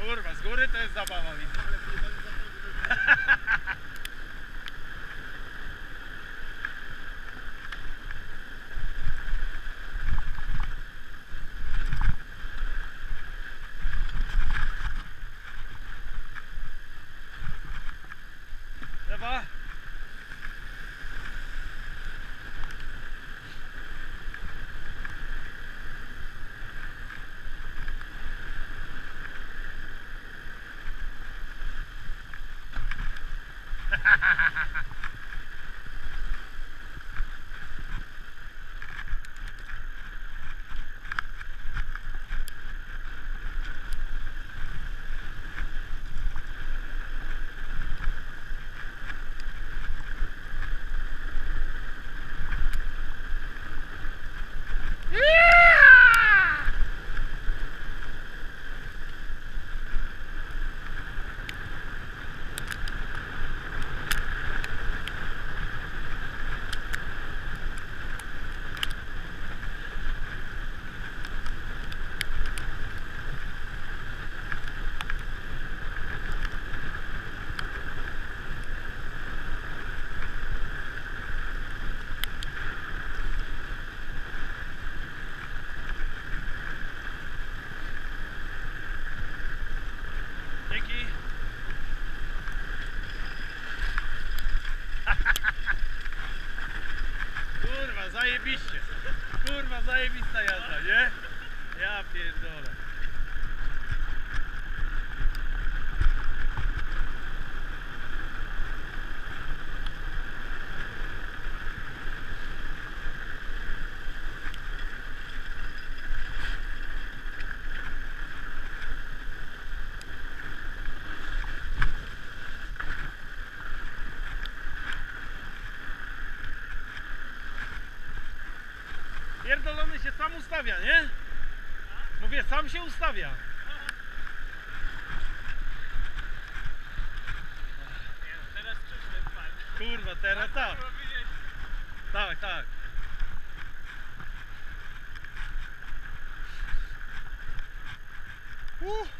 Kurwa, z góry to jest zabawa, widzę. Zajebiście. Kurwa, zajebista jazda, nie? Ja pierdolę. Pierdolony się sam ustawia, nie? Mówię, sam się ustawia. Teraz. Kurwa, teraz tak. Tak, tak. Uh.